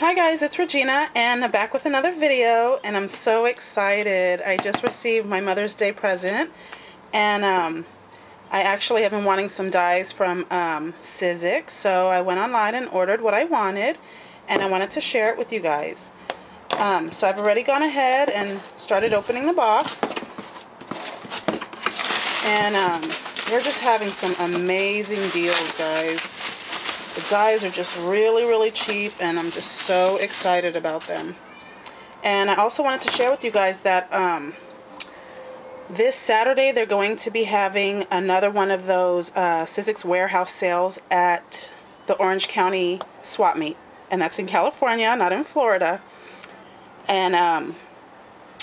Hi guys, it's Regina and I'm back with another video and I'm so excited. I just received my Mother's Day present and um, I actually have been wanting some dies from um, Sizzix so I went online and ordered what I wanted and I wanted to share it with you guys. Um, so I've already gone ahead and started opening the box and um, we're just having some amazing deals guys. The dies are just really, really cheap, and I'm just so excited about them. And I also wanted to share with you guys that um, this Saturday they're going to be having another one of those uh, Sizzix warehouse sales at the Orange County Swap Meet. And that's in California, not in Florida. And um,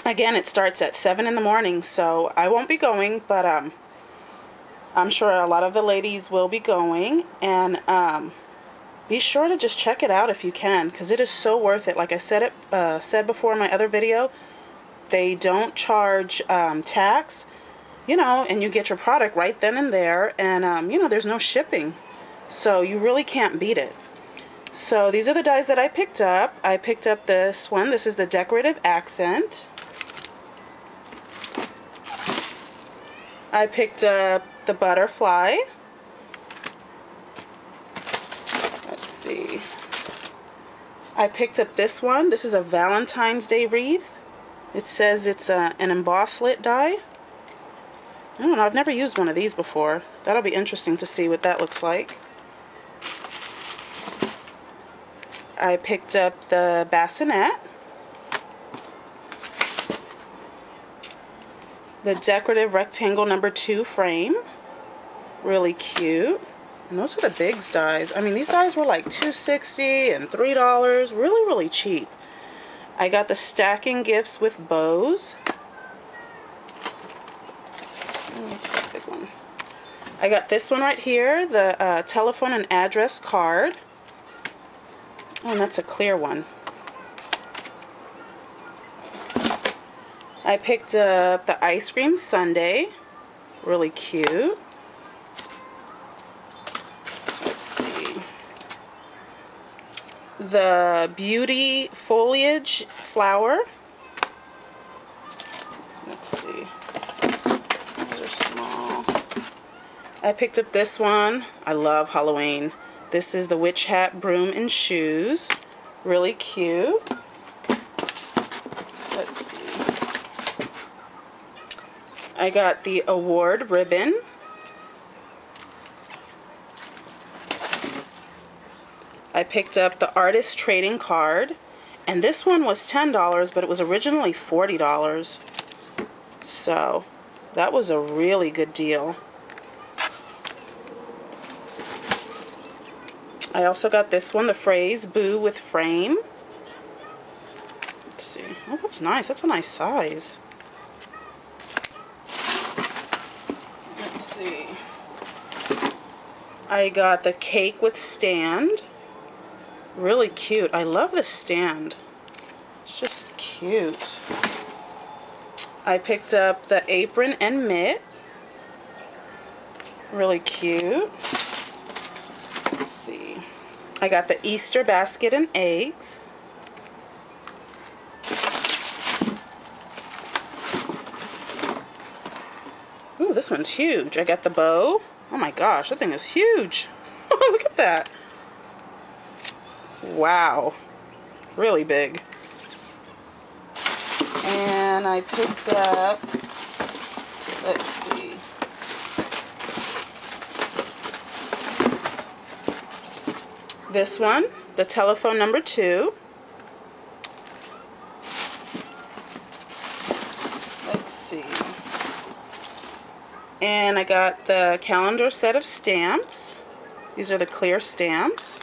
again, it starts at 7 in the morning, so I won't be going, but um, I'm sure a lot of the ladies will be going. And um, be sure to just check it out if you can because it is so worth it. Like I said it uh, said before in my other video, they don't charge um, tax, you know, and you get your product right then and there. And, um, you know, there's no shipping. So you really can't beat it. So these are the dies that I picked up. I picked up this one. This is the Decorative Accent. I picked up the butterfly. Let's see. I picked up this one. This is a Valentine's Day wreath. It says it's a, an Embosslits die. I don't know, I've never used one of these before. That'll be interesting to see what that looks like. I picked up the bassinet. The decorative rectangle number two frame really cute. And those are the Bigz dies. I mean, these dies were like $2.60 and $3. Really, really cheap. I got the stacking gifts with bows. Big one? I got this one right here, the uh, telephone and address card. Oh, and that's a clear one. I picked up the ice cream sundae. Really cute. Let's see. The Beauty Foliage Flower. Let's see. Those are small. I picked up this one. I love Halloween. This is the Witch Hat Broom and Shoes. Really cute. Let's see. I got the award ribbon. I picked up the artist trading card and this one was $10 but it was originally $40 so that was a really good deal. I also got this one the phrase boo with frame. Let's see. Oh that's nice. That's a nice size let's see I got the cake with stand really cute. I love the stand. It's just cute. I picked up the apron and mitt. Really cute. Let's see. I got the Easter basket and eggs. Ooh, this one's huge. I got the bow. Oh my gosh, that thing is huge. Look at that. Wow. Really big. And I picked up, let's see. This one, the telephone number two. Let's see. And I got the calendar set of stamps. These are the clear stamps.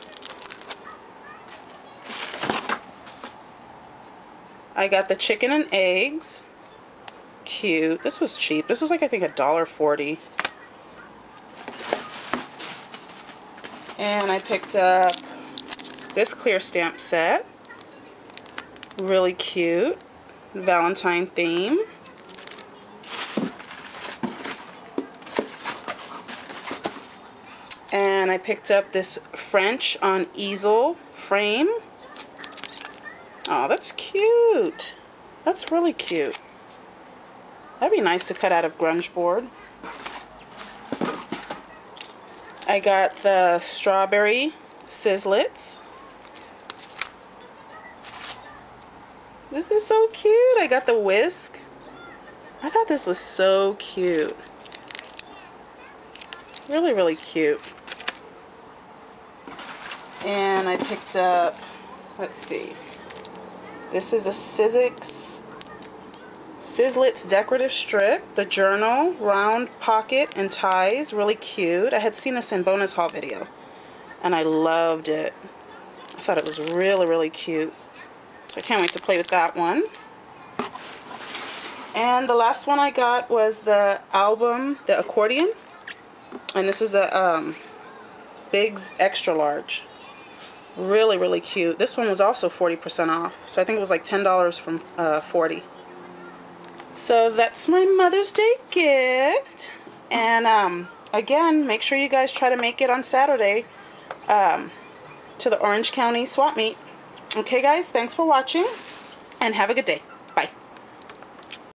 I got the chicken and eggs. Cute. This was cheap. This was like, I think, a dollar forty. And I picked up this clear stamp set. Really cute. Valentine theme. And I picked up this French on easel frame. Oh, that's cute. That's really cute. That'd be nice to cut out of Grungeboard. I got the strawberry Sizzlits. This is so cute. I got the whisk. I thought this was so cute. Really, really cute. And I picked up, let's see. This is a Sizzix Sizzlits decorative strip. The journal, round pocket and ties. Really cute. I had seen this in bonus haul video. And I loved it. I thought it was really, really cute. So I can't wait to play with that one. And the last one I got was the album, the accordion. And this is the um, Bigz Extra Large. Really, really cute. This one was also 40% off. So I think it was like $10 from uh, 40 So that's my Mother's Day gift. And um, again, make sure you guys try to make it on Saturday um, to the Orange County Swap Meet. Okay, guys, thanks for watching and have a good day.